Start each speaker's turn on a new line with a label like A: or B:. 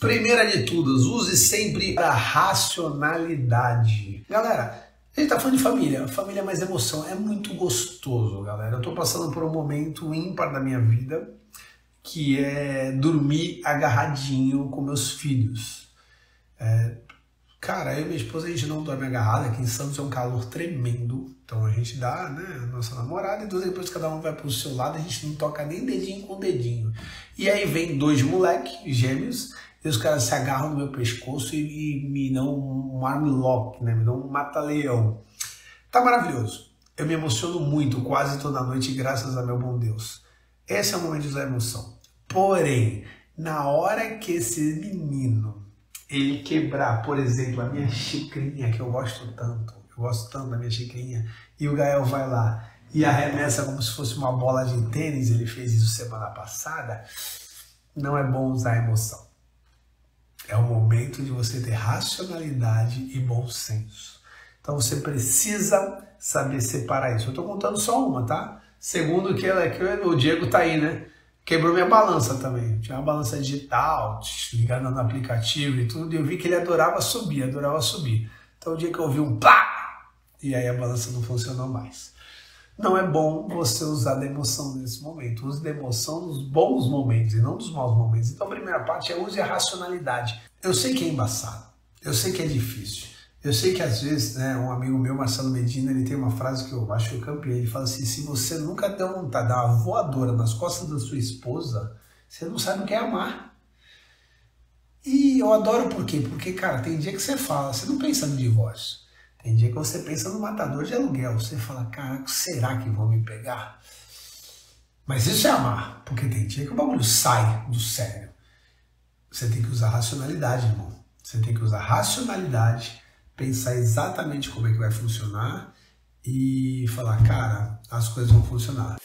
A: Primeira de todas, use sempre a racionalidade. Galera, a gente tá falando de família, família é mais emoção, é muito gostoso, galera. Eu tô passando por um momento ímpar da minha vida, que é dormir agarradinho com meus filhos. Cara, eu e minha esposa a gente não dorme agarrado, aqui em Santos é um calor tremendo, então a gente dá, né, a nossa namorada, e depois cada um vai pro seu lado, a gente não toca nem dedinho com dedinho. E aí vem dois moleques gêmeos, e os caras se agarram no meu pescoço e, e me dão um armlock, né? Me dão um mata-leão. Tá maravilhoso. Eu me emociono muito quase toda noite, graças a meu bom Deus. Esse é o momento da emoção. Porém, na hora que esse menino ele quebrar, por exemplo, a minha xicrinha, que eu gosto tanto, eu gosto tanto da minha xicrinha, e o Gael vai lá e arremessa como se fosse uma bola de tênis, ele fez isso semana passada, não é bom usar emoção. É o momento de você ter racionalidade e bom senso. Então você precisa saber separar isso. Eu estou contando só uma, tá? Segundo que, ela, que o Diego tá aí, né? Quebrou minha balança também. Tinha uma balança digital, ligada no aplicativo e tudo, e eu vi que ele adorava subir, adorava subir. Então o dia que eu ouvi um pá, e aí a balança não funcionou mais. Não é bom você usar da emoção nesse momento. Use da emoção nos bons momentos e não nos maus momentos. Então a primeira parte é use a racionalidade. Eu sei que é embaçado. Eu sei que é difícil. Eu sei que às vezes, né, um amigo meu, Marcelo Medina, ele tem uma frase que eu acho que eu campeei. Ele fala assim: se você nunca deu vontade de dar uma voadora nas costas da sua esposa, você não sabe o que é amar. E eu adoro por quê? Porque, cara, tem dia que você fala, você não pensa no divórcio. Tem dia que você pensa no matador de aluguel. Você fala, caraca, será que vão me pegar? Mas isso é amar, porque tem dia que o bagulho sai do sério. Você tem que usar racionalidade, irmão. Você tem que usar racionalidade, pensar exatamente como é que vai funcionar e falar, cara, as coisas vão funcionar.